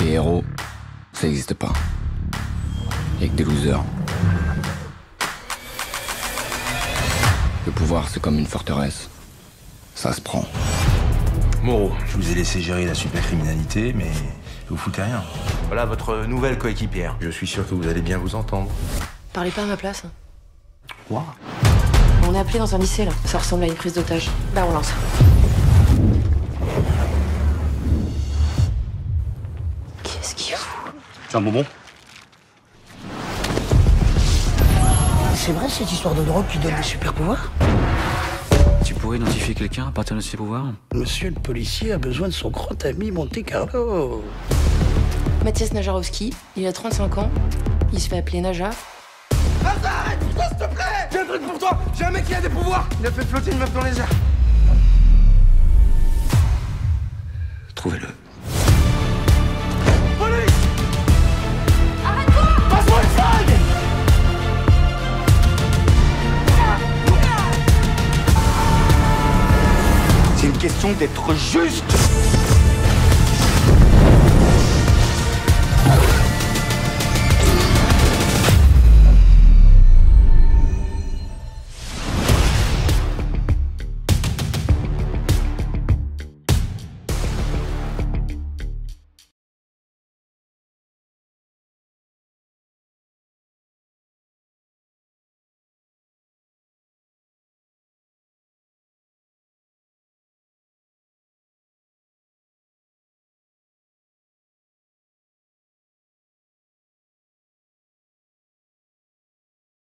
Les héros, ça n'existe pas. Il y a que des losers. Le pouvoir, c'est comme une forteresse. Ça se prend. Moreau, je vous ai laissé gérer la supercriminalité, mais vous foutez rien. Voilà votre nouvelle coéquipière. Je suis sûr que vous allez bien vous entendre. Parlez pas à ma place. Quoi? On est appelé dans un lycée là. Ça ressemble à une prise d'otage. Bah on lance. C'est un bonbon C'est vrai cette histoire de drogue qui donne des super pouvoirs Tu pourrais identifier quelqu'un à partir de ses pouvoirs Monsieur le policier a besoin de son grand ami Monte Carlo. Mathias Najarowski, il a 35 ans. Il se fait appeler Naja. J'ai un truc pour toi J'ai un mec qui a des pouvoirs Il a fait flotter une meuf dans les airs. Trouvez-le. Question d'être juste